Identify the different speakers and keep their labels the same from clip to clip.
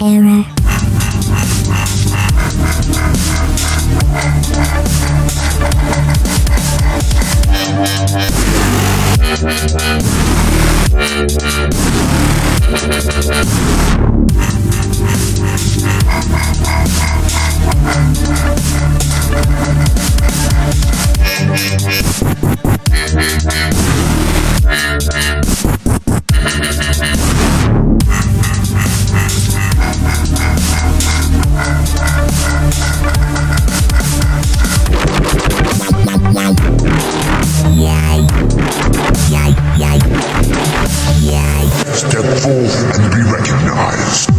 Speaker 1: error. Critical error.
Speaker 2: Step forth and be recognized.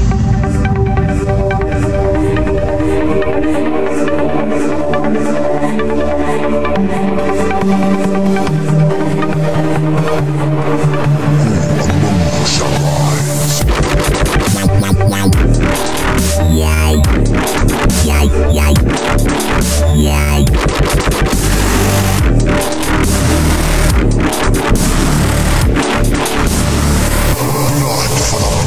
Speaker 2: Blood